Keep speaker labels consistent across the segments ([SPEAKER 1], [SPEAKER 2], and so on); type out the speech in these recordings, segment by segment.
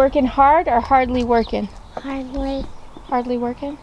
[SPEAKER 1] Working hard or hardly working?
[SPEAKER 2] Hardly.
[SPEAKER 1] Hardly working?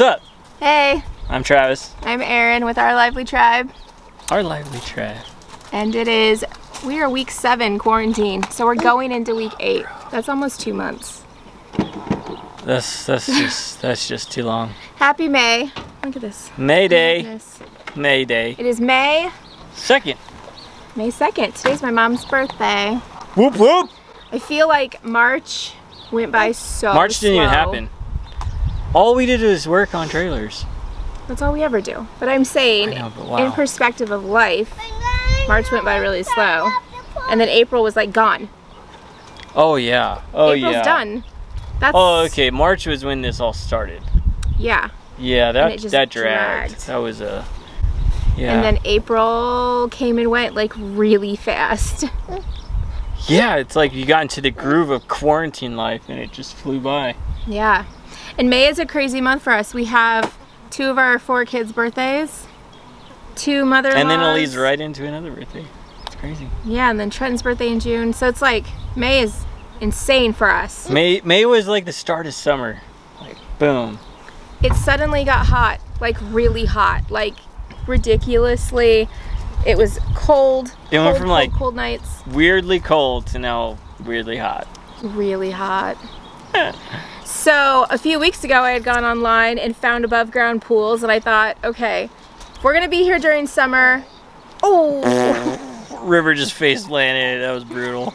[SPEAKER 3] What's up?
[SPEAKER 1] Hey,
[SPEAKER 3] I'm Travis.
[SPEAKER 1] I'm Erin with Our Lively Tribe.
[SPEAKER 3] Our lively tribe.
[SPEAKER 1] And it is, we are week seven quarantine. So we're going into week eight. That's almost two months.
[SPEAKER 3] That's that's just that's just too long.
[SPEAKER 1] Happy May. Look at this.
[SPEAKER 3] May Day. May Day.
[SPEAKER 1] It is May,
[SPEAKER 3] Second.
[SPEAKER 1] May 2nd. Today's my mom's birthday.
[SPEAKER 3] Whoop whoop.
[SPEAKER 1] I feel like March went by so
[SPEAKER 3] March didn't even happen. All we did was work on trailers.
[SPEAKER 1] That's all we ever do. But I'm saying,
[SPEAKER 3] know, but wow.
[SPEAKER 1] in perspective of life, March went by really slow. And then April was like gone.
[SPEAKER 3] Oh yeah. Oh yeah.
[SPEAKER 1] April's
[SPEAKER 3] yeah.
[SPEAKER 1] done. That's
[SPEAKER 3] Oh okay. March was when this all started.
[SPEAKER 1] Yeah.
[SPEAKER 3] Yeah, that
[SPEAKER 1] just
[SPEAKER 3] that dragged.
[SPEAKER 1] dragged.
[SPEAKER 3] That was a. Yeah.
[SPEAKER 1] And then April came and went like really fast.
[SPEAKER 3] yeah, it's like you got into the groove of quarantine life and it just flew by.
[SPEAKER 1] yeah. And May is a crazy month for us. We have two of our four kids' birthdays, two mother
[SPEAKER 3] And then it leads right into another birthday. It's crazy.
[SPEAKER 1] Yeah, and then Trenton's birthday in June. So it's like May is insane for us.
[SPEAKER 3] May May was like the start of summer. Like boom.
[SPEAKER 1] It suddenly got hot, like really hot, like ridiculously. It was cold.
[SPEAKER 3] It went from,
[SPEAKER 1] cold,
[SPEAKER 3] like-
[SPEAKER 1] cold nights,
[SPEAKER 3] Weirdly cold to now weirdly hot.
[SPEAKER 1] really hot. so a few weeks ago, I had gone online and found above ground pools, and I thought, okay, if we're gonna be here during summer. Oh,
[SPEAKER 3] River just face planted. That was brutal.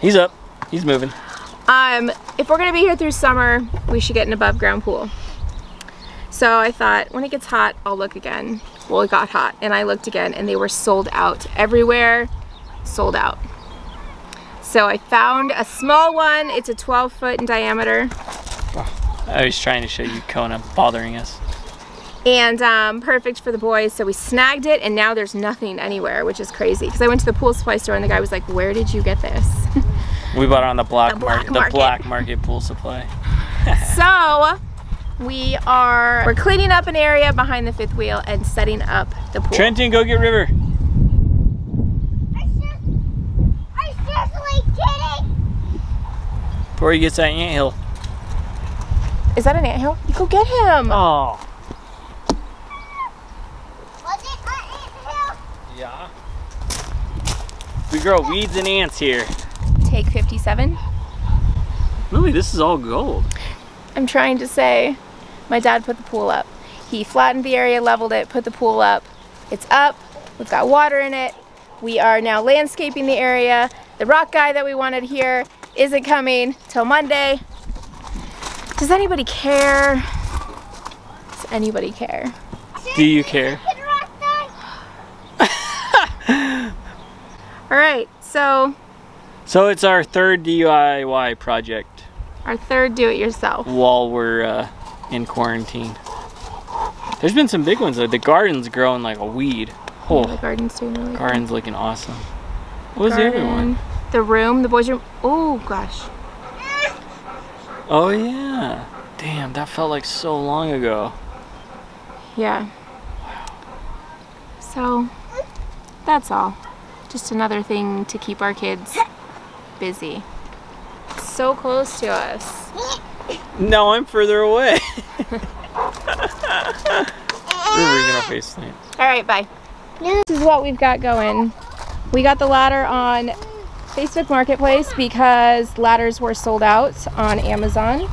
[SPEAKER 3] He's up. He's moving.
[SPEAKER 1] um, if we're gonna be here through summer, we should get an above ground pool. So I thought, when it gets hot, I'll look again. Well, it got hot, and I looked again, and they were sold out everywhere. Sold out. So I found a small one. It's a 12 foot in diameter.
[SPEAKER 3] I was trying to show you Kona bothering us.
[SPEAKER 1] and um, perfect for the boys. So we snagged it, and now there's nothing anywhere, which is crazy. Because I went to the pool supply store, and the guy was like, "Where did you get this?"
[SPEAKER 3] We bought it on the black,
[SPEAKER 1] The black
[SPEAKER 3] market,
[SPEAKER 1] market.
[SPEAKER 3] The black market pool supply.
[SPEAKER 1] so we are we're cleaning up an area behind the fifth wheel and setting up the pool.
[SPEAKER 3] Trenton, go get River.
[SPEAKER 2] Are you seriously kidding?
[SPEAKER 3] Before he gets that anthill.
[SPEAKER 1] Is that an anthill? You go get him.
[SPEAKER 3] Oh.
[SPEAKER 2] Was it an anthill?
[SPEAKER 3] Yeah. We grow weeds and ants here.
[SPEAKER 1] Take 57.
[SPEAKER 3] Really, this is all gold.
[SPEAKER 1] I'm trying to say, my dad put the pool up. He flattened the area, leveled it, put the pool up. It's up. We've got water in it. We are now landscaping the area. The rock guy that we wanted here isn't coming till Monday. Does anybody care? Does anybody care?
[SPEAKER 3] Do you care?
[SPEAKER 2] Kid Rock died?
[SPEAKER 1] All right, so
[SPEAKER 3] So it's our third DIY project
[SPEAKER 1] our third do-it-yourself.
[SPEAKER 3] while we're uh, in quarantine. There's been some big ones though. The garden's growing like a weed. Oh.
[SPEAKER 1] The
[SPEAKER 3] Oh,
[SPEAKER 1] garden's doing really good.
[SPEAKER 3] garden's looking awesome. What was the other one?
[SPEAKER 1] The room, the boys' room. Oh gosh.
[SPEAKER 3] Oh yeah. Damn, that felt like so long ago.
[SPEAKER 1] Yeah. So, that's all. Just another thing to keep our kids busy. So close to us.
[SPEAKER 3] No, I'm further away. River's gonna face plant.
[SPEAKER 1] All right, bye. This is what we've got going. We got the ladder on Facebook Marketplace because ladders were sold out on Amazon.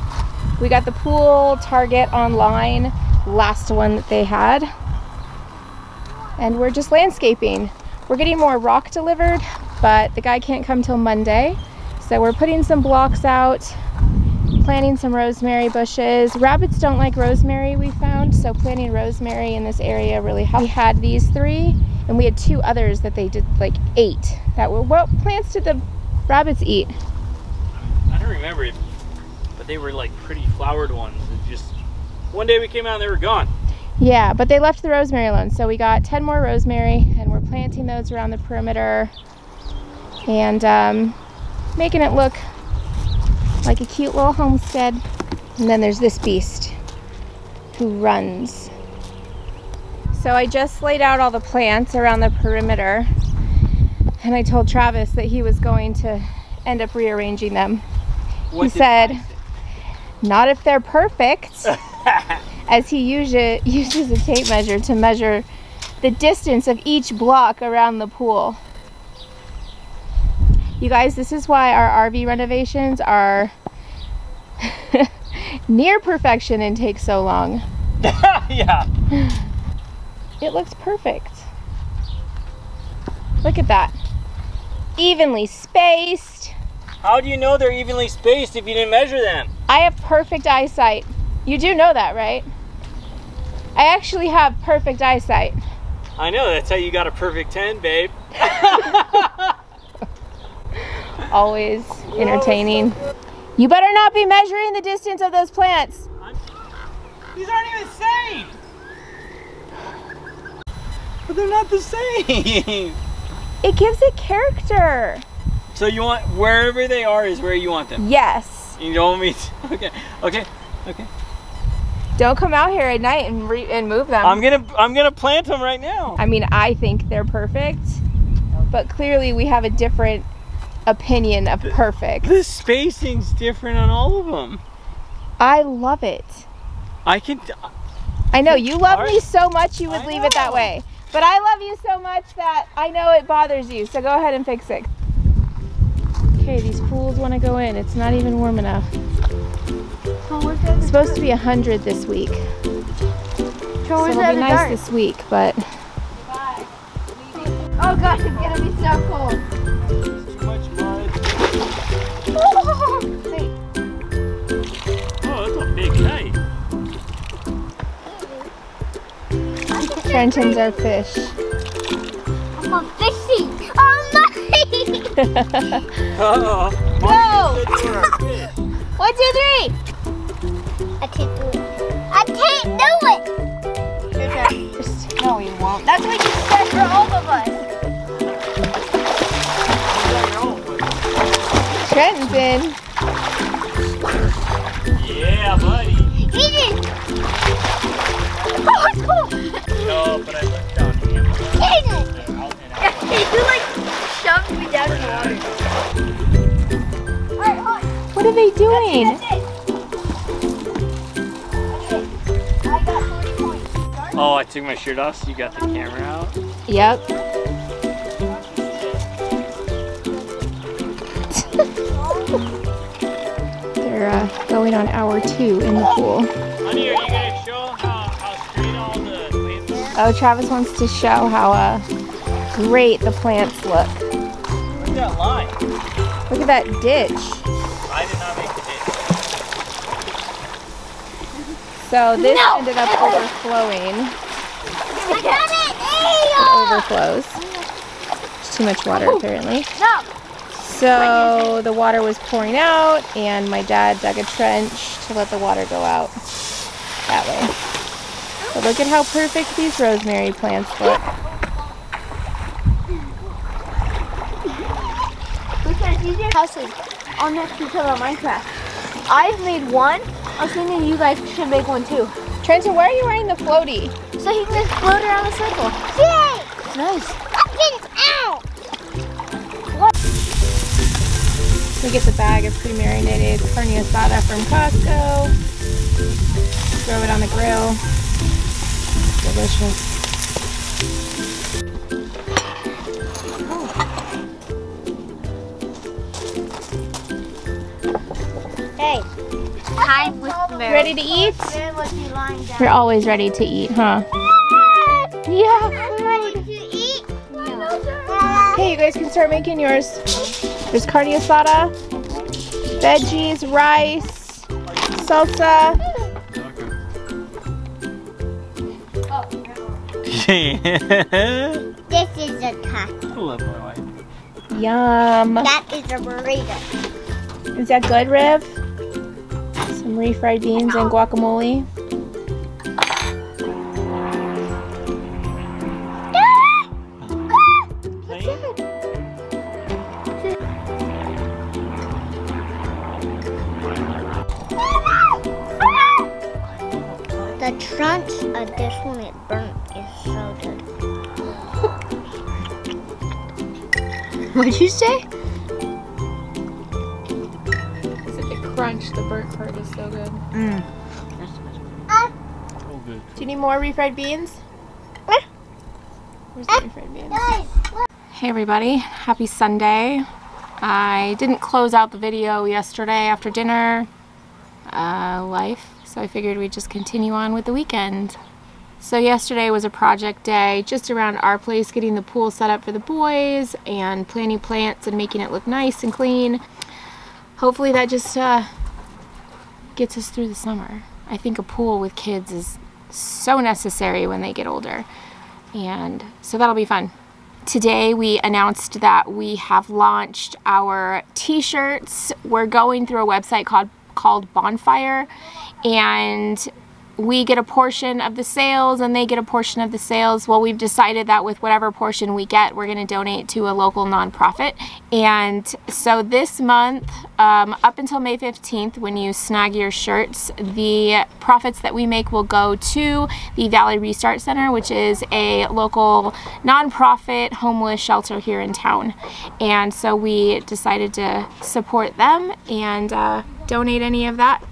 [SPEAKER 1] We got the pool Target online, last one that they had. And we're just landscaping. We're getting more rock delivered, but the guy can't come till Monday. So we're putting some blocks out, planting some rosemary bushes. Rabbits don't like rosemary, we found, so planting rosemary in this area really helped. We had these three, And we had two others that they did like eight that were what plants did the rabbits eat?
[SPEAKER 3] I don't remember it, but they were like pretty flowered ones. It just one day we came out and they were gone.
[SPEAKER 1] Yeah, but they left the rosemary alone. So we got 10 more rosemary and we're planting those around the perimeter and um, making it look like a cute little homestead. And then there's this beast who runs. So I just laid out all the plants around the perimeter and I told Travis that he was going to end up rearranging them.
[SPEAKER 3] What
[SPEAKER 1] he said, not if they're perfect. as he usually uses a tape measure to measure the distance of each block around the pool. You guys, this is why our RV renovations are near perfection and take so long.
[SPEAKER 3] yeah.
[SPEAKER 1] It looks perfect. Look at that. Evenly spaced.
[SPEAKER 3] How do you know they're evenly spaced if you didn't measure them?
[SPEAKER 1] I have perfect eyesight. You do know that, right? I actually have perfect eyesight.
[SPEAKER 3] I know. That's how you got a perfect ten, babe.
[SPEAKER 1] Always entertaining. You better not be measuring the distance of those plants.
[SPEAKER 3] These aren't even same. But they're not the same.
[SPEAKER 1] It gives it character.
[SPEAKER 3] so you want wherever they are is where you want them.
[SPEAKER 1] Yes.
[SPEAKER 3] You don't want me to, okay, okay, okay.
[SPEAKER 1] Don't come out here at night and re- and move them.
[SPEAKER 3] I'm gonna I'm gonna plant them right now.
[SPEAKER 1] I mean, I think they're perfect, but clearly we have a different opinion of perfect.
[SPEAKER 3] The spacing's different on all of them.
[SPEAKER 1] I love it.
[SPEAKER 3] I can.
[SPEAKER 1] I know you love me so much you would
[SPEAKER 3] I
[SPEAKER 1] leave it that way. But I love you so much that I know it bothers you. So go ahead and fix it. Okay, these pools want to go in. It's not even warm enough. It's supposed to be 100 this week. So it'll be nice this week, but
[SPEAKER 2] Oh gosh, it's gonna be so cold.
[SPEAKER 1] Trenton's our fish.
[SPEAKER 2] I'm a fishy. Oh my!
[SPEAKER 3] Oh.
[SPEAKER 2] Go! One, two, three. I can't do it. I can't do it. Your turn. No, you won't. That's what you said for all of us.
[SPEAKER 1] Trenton,
[SPEAKER 3] Yeah, No, but I looked down here.
[SPEAKER 2] Eden.
[SPEAKER 3] Out and out.
[SPEAKER 2] you like shoved me down in the water.
[SPEAKER 1] What are they doing?
[SPEAKER 2] That's it. Okay. I got 40 points.
[SPEAKER 3] Oh, I took my shirt off, so you got the camera out.
[SPEAKER 1] Yep. They're uh, going on hour two in the pool. Oh, Travis wants to show how uh, great the plants look.
[SPEAKER 3] Look at that line.
[SPEAKER 1] Look at that ditch.
[SPEAKER 3] I did not make the hit.
[SPEAKER 1] So this
[SPEAKER 2] No.
[SPEAKER 1] ended up overflowing.
[SPEAKER 2] I got it.
[SPEAKER 1] Overflows. There's too much water apparently.
[SPEAKER 2] No.
[SPEAKER 1] So the water was pouring out, and my dad dug a trench to let the water go out that way. But look at how perfect these rosemary plants look.
[SPEAKER 2] houses on next to each other on Minecraft. I've made one. I was thinking you guys should make one too.
[SPEAKER 1] Trenton, why are you wearing the floaty?
[SPEAKER 2] So he can just float around the circle. Yay! It's nice. Fucking out!
[SPEAKER 1] We get the bag of pre-marinated carne asada from Costco. Throw it on the grill. Delicious.
[SPEAKER 2] Hey. Time with Mary.
[SPEAKER 1] Ready to eat?
[SPEAKER 2] Mary was you lying down.
[SPEAKER 1] You're always ready to eat, huh? Yeah.
[SPEAKER 2] ready to eat?
[SPEAKER 1] Okay, you guys can start making yours. There's carne asada, veggies, rice, salsa.
[SPEAKER 2] this is a taco.
[SPEAKER 3] I love my wife.
[SPEAKER 1] Yum.
[SPEAKER 2] That is a burrito.
[SPEAKER 1] Is that good, Rev? Some refried beans and guacamole.
[SPEAKER 2] What'd you?
[SPEAKER 1] Is it the crunch? The burnt part is so good.
[SPEAKER 3] Oh, good.
[SPEAKER 1] Do you need more refried beans? Eh. Where's the eh. refried beans? Hey everybody, happy Sunday. I didn't close out the video yesterday after dinner uh, life, so I figured we'd just continue on with the weekend. So yesterday was a project day just around our place, getting the pool set up for the boys and planting plants and making it look nice and clean. Hopefully that just uh, gets us through the summer. I think a pool with kids is so necessary when they get older. And so that'll be fun. Today we announced that we have launched our t-shirts. We're going through a website called called Bonfire and we get a portion of the sales and they get a portion of the sales. Well, we've decided that with whatever portion we get, we're going to donate to a local nonprofit. And so this month, um, up until May 15th, when you snag your shirts, the profits that we make will go to the Valley Restart Center, which is a local nonprofit homeless shelter here in town. And so we decided to support them and uh, donate any of that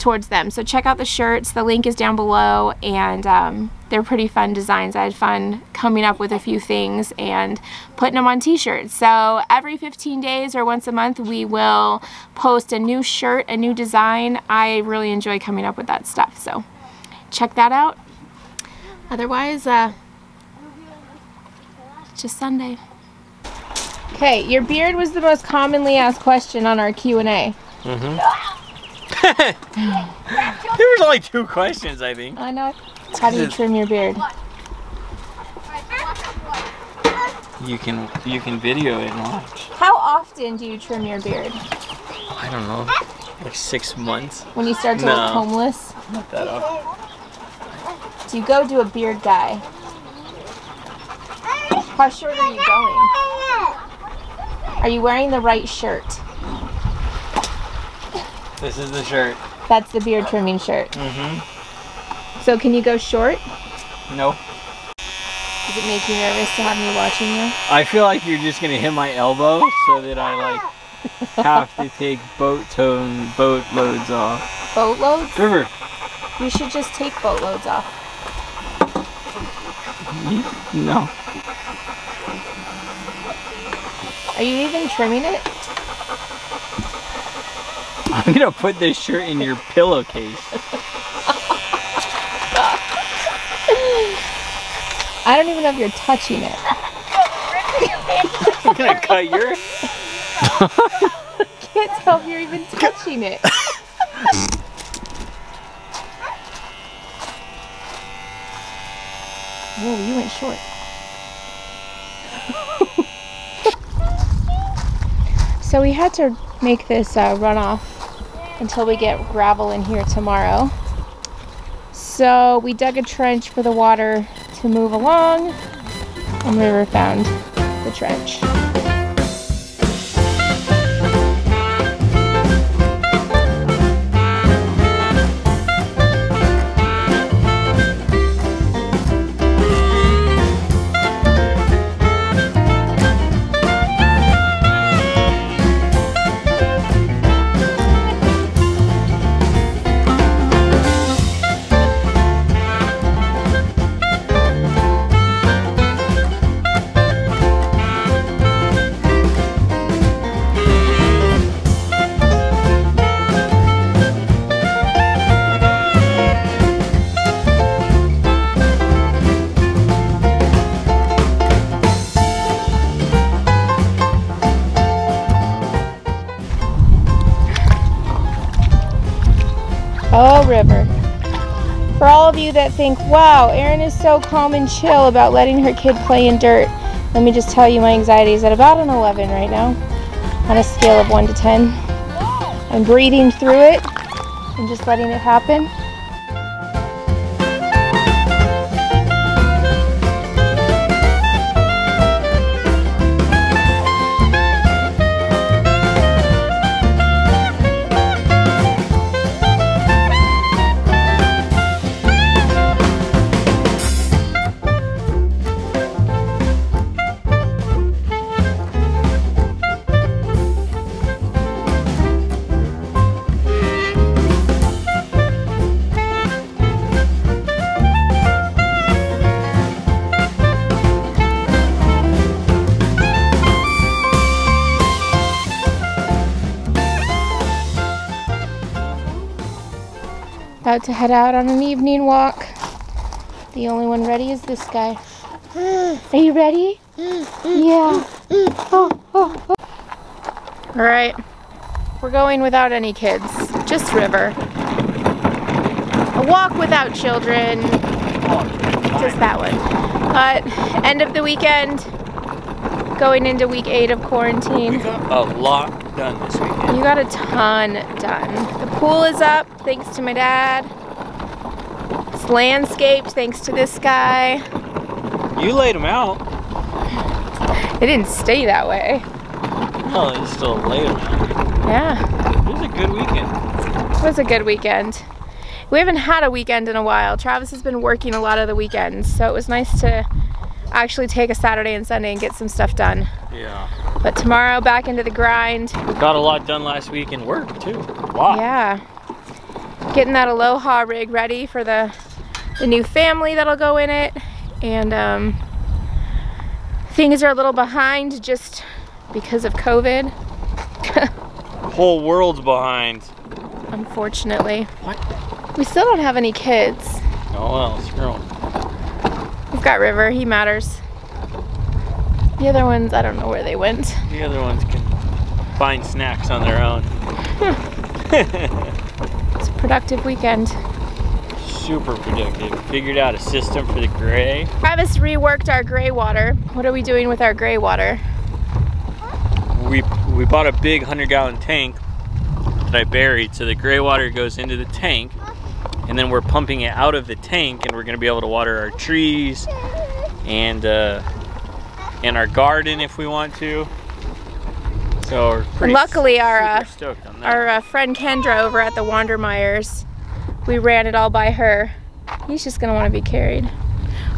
[SPEAKER 1] towards them. So check out the shirts. The link is down below, and um, they're pretty fun designs. I had fun coming up with a few things and putting them on t-shirts. So every 15 days or once a month, we will post a new shirt, a new design. I really enjoy coming up with that stuff. So check that out. Otherwise, uh, just Sunday. Okay, your beard was the most commonly asked question on our Q&A.
[SPEAKER 3] there was only two questions, I think.
[SPEAKER 1] I know. How do you trim your beard?
[SPEAKER 3] You can you can video it and watch.
[SPEAKER 1] How often do you trim your beard?
[SPEAKER 3] I don't know, like six months.
[SPEAKER 1] When you start to
[SPEAKER 3] No.
[SPEAKER 1] look homeless?
[SPEAKER 3] Not that often.
[SPEAKER 1] Do you go to a beard guy? How short are you going? Are you wearing the right shirt?
[SPEAKER 3] This is the shirt.
[SPEAKER 1] That's the beard trimming shirt.
[SPEAKER 3] Mm-hmm.
[SPEAKER 1] So can you go short?
[SPEAKER 3] Nope.
[SPEAKER 1] Does it make you nervous to have me watching you?
[SPEAKER 3] I feel like you're just gonna hit my elbow so that I like have to take boat tone boat loads off.
[SPEAKER 1] Boatloads?
[SPEAKER 3] River.
[SPEAKER 1] You should just take boatloads off.
[SPEAKER 3] No.
[SPEAKER 1] Are you even trimming it?
[SPEAKER 3] I'm gonna put this shirt in your pillowcase.
[SPEAKER 1] I don't even know if you're touching it.
[SPEAKER 3] I'm gonna cut your.
[SPEAKER 1] Can't tell if you're even touching it. Whoa, you went short. so we had to make this uh, runoff until we get gravel in here tomorrow. So we dug a trench for the water to move along, and River found the trench. That think, wow, Erin is so calm and chill about letting her kid play in dirt, Let me just tell you my anxiety is at about an 11 right now on a scale of 1 to 10. I'm breathing through it and just letting it happen. About to head out on an evening walk. The only one ready is this guy. Are you ready? Yeah. Oh, oh, oh. All right. We're going without any kids. Just River. A walk without children. Just that one. But end of the weekend. Going into week eight of quarantine.
[SPEAKER 3] We got a lot done this weekend.
[SPEAKER 1] You got a ton done. The pool is up thanks to my dad. It's landscaped thanks to this guy.
[SPEAKER 3] You laid them out.
[SPEAKER 1] It didn't stay that way.
[SPEAKER 3] No, you still laid them out.
[SPEAKER 1] Yeah,
[SPEAKER 3] It was a good weekend.
[SPEAKER 1] it was a good weekend. We haven't had a weekend in a while. Travis has been working a lot of the weekends, so it was nice to actually take a Saturday and Sunday and get some stuff done.
[SPEAKER 3] Yeah.
[SPEAKER 1] But tomorrow, back into the grind.
[SPEAKER 3] Got a lot done last week in work too. Wow.
[SPEAKER 1] Yeah. Getting that Aloha rig ready for the the new family that'll go in it. And um, things are a little behind just because of COVID,
[SPEAKER 3] Whole world's behind.
[SPEAKER 1] unfortunately.
[SPEAKER 3] What?
[SPEAKER 1] We still don't have any kids.
[SPEAKER 3] Oh well, screw 'em.
[SPEAKER 1] We've got River, he matters. The other ones, I don't know where they went.
[SPEAKER 3] The other ones can find snacks on their own.
[SPEAKER 1] It's a productive weekend.
[SPEAKER 3] Super productive. Figured out a system for the gray.
[SPEAKER 1] Travis reworked our gray water. What are we doing with our gray water?
[SPEAKER 3] We we bought a big hundred gallon tank that I buried, so the gray water goes into the tank, and then we're pumping it out of the tank, and we're gonna be able to water our trees and uh, and our garden if we want to. So
[SPEAKER 1] luckily our, uh,
[SPEAKER 3] stoked on that.
[SPEAKER 1] Our uh, friend Kendra over at the Wandermeyers, we ran it all by her. He's just gonna want to be carried.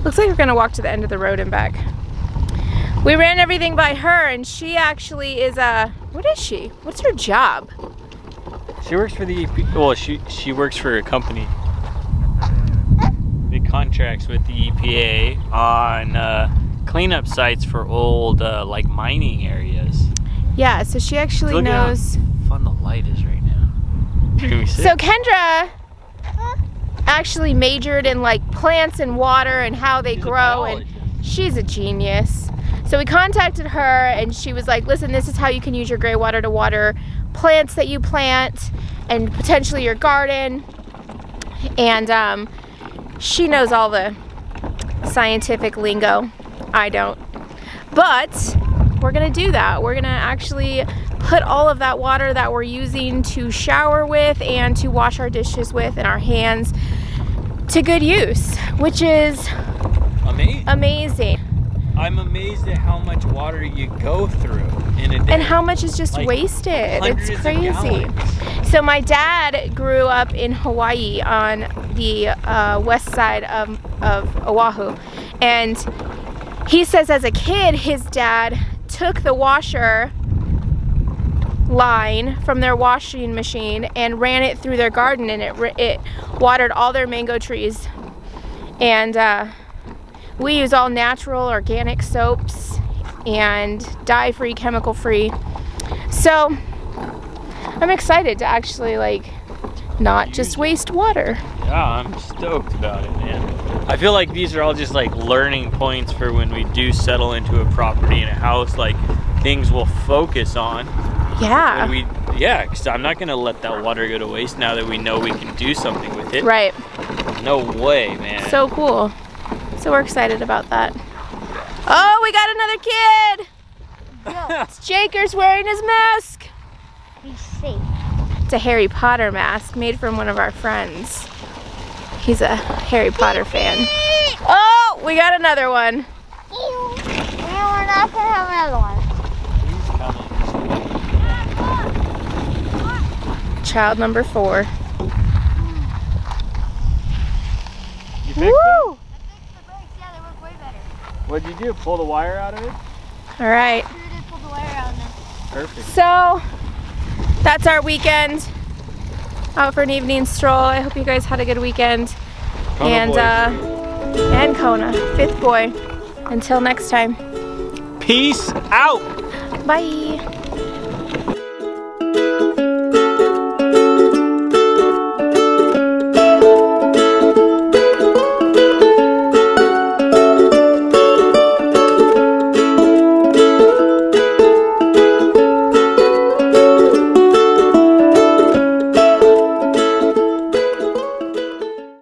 [SPEAKER 1] Looks like we're gonna walk to the end of the road and back. We ran everything by her, and she actually is a. What is she? What's her job?
[SPEAKER 3] She works for the. Well, she she works for a company. Big contracts with the EPA on uh, cleanup sites for old uh, like mining areas.
[SPEAKER 1] Yeah, so she actually
[SPEAKER 3] Look at how
[SPEAKER 1] knows.
[SPEAKER 3] fun the light is right now. Making me sick.
[SPEAKER 1] So Kendra actually majored in like plants and water and how they
[SPEAKER 3] She's
[SPEAKER 1] grow, and she's a genius. So we contacted her and she was like, listen, this is how you can use your gray water to water plants that you plant and potentially your garden. And um, she knows all the scientific lingo. I don't. But we're gonna do that. We're gonna actually put all of that water that we're using to shower with and to wash our dishes with and our hands to good use, which is
[SPEAKER 3] Amazing.
[SPEAKER 1] amazing.
[SPEAKER 3] I'm amazed at how much water you go through in a day.
[SPEAKER 1] And how much is just
[SPEAKER 3] Like,
[SPEAKER 1] wasted. It's crazy. So my dad grew up in Hawaii on the uh, west side of, of Oahu. And he says as a kid, his dad took the washer line from their washing machine and ran it through their garden and it, it watered all their mango trees. And uh, we use all natural organic soaps and dye-free, chemical-free. So I'm excited to actually like not just waste water.
[SPEAKER 3] Yeah, I'm stoked about it, man. I feel like these are all just like learning points for when we do settle into a property and a house, like things we'll focus on.
[SPEAKER 1] Yeah.
[SPEAKER 3] When we, yeah, because I'm not gonna let that water go to waste now that we know we can do something with it.
[SPEAKER 1] Right.
[SPEAKER 3] No way, man.
[SPEAKER 1] So cool. So we're excited about that. Oh, we got another kid. It's Jaker's wearing his mask.
[SPEAKER 2] Be safe.
[SPEAKER 1] It's a Harry Potter mask made from one of our friends. He's a Harry Potter fan. Oh, we got another one.
[SPEAKER 2] We're not gonna have another one.
[SPEAKER 1] Child number four.
[SPEAKER 3] You fixed
[SPEAKER 1] Woo!
[SPEAKER 3] it?
[SPEAKER 2] I fixed the brakes. Yeah, they work way better.
[SPEAKER 3] What'd you do? Pull the wire out of it?
[SPEAKER 1] All right.
[SPEAKER 2] Sure did pull the wire out and then.
[SPEAKER 3] Perfect.
[SPEAKER 1] So that's our weekend. Out for an evening stroll. I hope you guys had a good weekend.
[SPEAKER 3] Kona
[SPEAKER 1] and uh, and Kona, fifth boy. Until next time.
[SPEAKER 3] Peace out.
[SPEAKER 1] Bye.